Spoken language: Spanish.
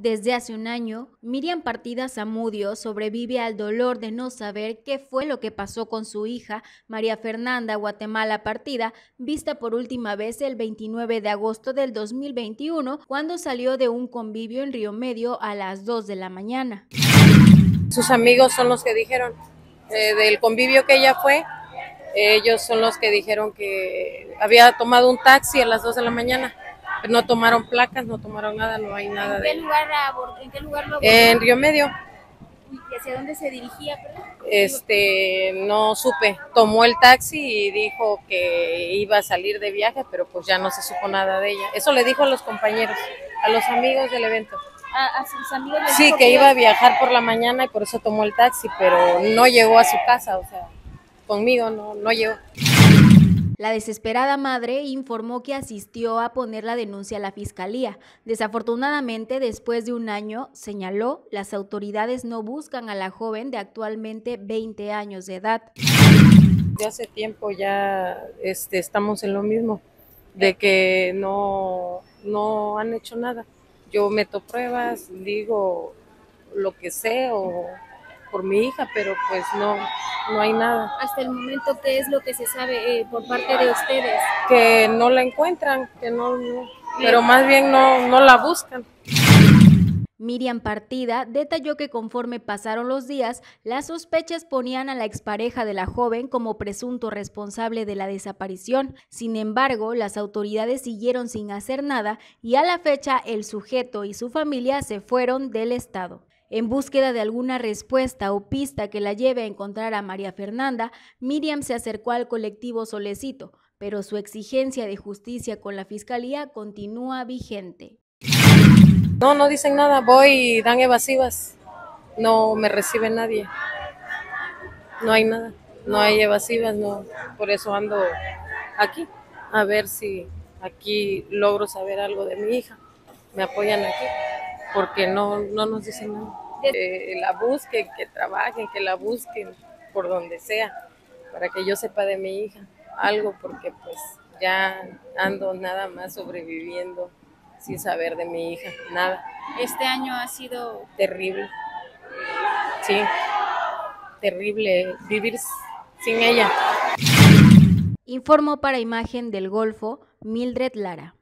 Desde hace un año, Miriam Partida Zamudio sobrevive al dolor de no saber qué fue lo que pasó con su hija, María Fernanda Guatemala Partida, vista por última vez el 29 de agosto del 2021, cuando salió de un convivio en Río Medio a las 2 de la mañana. Sus amigos son los que dijeron, eh, del convivio que ella fue, ellos son los que dijeron que había tomado un taxi a las 2 de la mañana no tomaron placas, no tomaron nada, no hay nada ¿En qué de... Lugar, ¿En qué lugar lo En Río Medio. ¿Y hacia dónde se dirigía? Este, no supe. Tomó el taxi y dijo que iba a salir de viaje, pero pues ya no se supo nada de ella. Eso le dijo a los compañeros, a los amigos del evento. ¿A, a sus amigos Sí, que iba a viajar por la mañana y por eso tomó el taxi, pero no llegó a su casa, o sea, conmigo no, no llegó. La desesperada madre informó que asistió a poner la denuncia a la fiscalía. Desafortunadamente, después de un año, señaló, las autoridades no buscan a la joven de actualmente 20 años de edad. De hace tiempo ya este, estamos en lo mismo, de que no, no han hecho nada. Yo meto pruebas, digo lo que sé o por mi hija, pero pues no, no hay nada. Hasta el momento, ¿qué es lo que se sabe eh, por parte de ustedes? Que no la encuentran, que no, pero más bien no, no la buscan. Miriam Partida detalló que conforme pasaron los días, las sospechas ponían a la expareja de la joven como presunto responsable de la desaparición. Sin embargo, las autoridades siguieron sin hacer nada y a la fecha el sujeto y su familia se fueron del estado. En búsqueda de alguna respuesta o pista que la lleve a encontrar a María Fernanda, Miriam se acercó al colectivo Solecito, pero su exigencia de justicia con la fiscalía continúa vigente. No, no dicen nada, voy y dan evasivas. No me recibe nadie. No hay nada, no hay evasivas, no. Por eso ando aquí, a ver si aquí logro saber algo de mi hija. Me apoyan aquí, porque no, no nos dicen nada. Que la busquen, que trabajen, que la busquen por donde sea, para que yo sepa de mi hija algo, porque pues ya ando nada más sobreviviendo sin saber de mi hija, nada. Este año ha sido terrible. Sí, terrible vivir sin ella. Informó para Imagen del Golfo Mildred Lara.